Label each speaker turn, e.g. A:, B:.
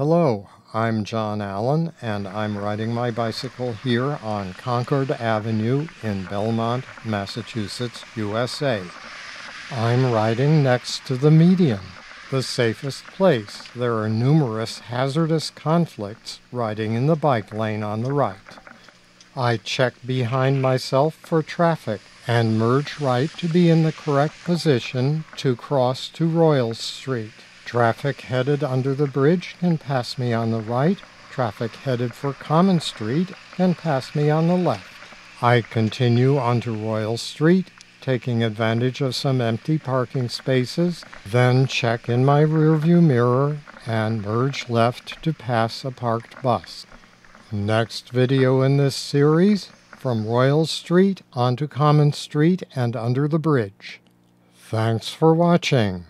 A: Hello, I'm John Allen, and I'm riding my bicycle here on Concord Avenue in Belmont, Massachusetts, USA. I'm riding next to the median, the safest place. There are numerous hazardous conflicts riding in the bike lane on the right. I check behind myself for traffic and merge right to be in the correct position to cross to Royal Street. Traffic headed under the bridge can pass me on the right. Traffic headed for Common Street can pass me on the left. I continue onto Royal Street, taking advantage of some empty parking spaces, then check in my rearview mirror and merge left to pass a parked bus. Next video in this series, from Royal Street onto Common Street and under the bridge. Thanks for watching.